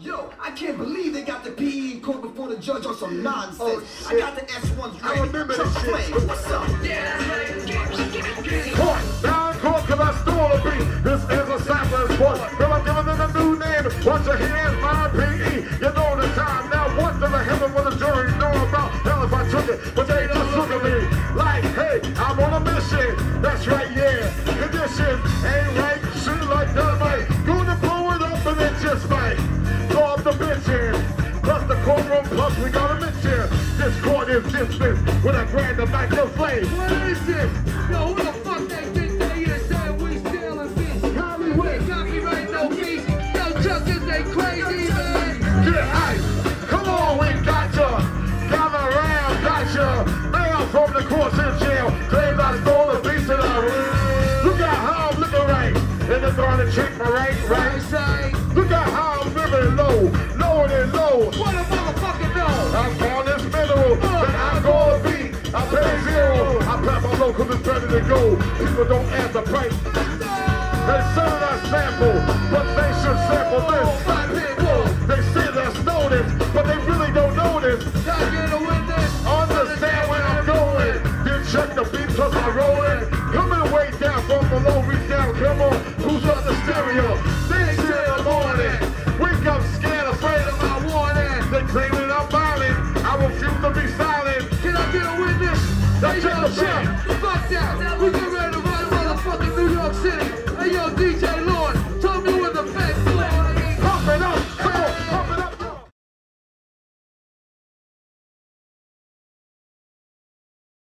Yo, I can't believe they got the PE in court before the judge on some nonsense. Oh, I got the S1s I ready. remember Chuck this shit. Flav, what's up? Court, down court, cause I stole a beat. This is a sampler's voice. Well, I'm giving it a new name. Once your hands, my PE. You know the time. Now, what does the heaven with the jury know about? Hell, if I took it, but they just look at me. Like, hey, I'm on a mission. That's right, yeah. Conditions ain't right. Courtroom, we got a bench here. This court is dismissed when I grab the mic of flame. What is this? Yo, who the fuck they think they is saying we stealing beats? Hollywood. Copyright no beats. Yo, is they crazy, man? Get ice. Come on, we got ya. Gather around, got ya. Mail from the courts in jail. Claims I stole a piece of the Look at how I'm looking right. In the to check my right, Right right. side. Look at how I'm living low. My it's better to go. People don't ask the price. They sell us sample, but they should sample this. They say that's notice, but they really don't witness. Understand where I'm going. Then check the beat plus I roll it. Coming way down from below, reach down, come on. Who's on the stereo? Six in the morning. Wake up scared, afraid of my warning. They claiming I'm violent. I refuse to be silent. Can I get a witness? Now check the check. That. We get ready to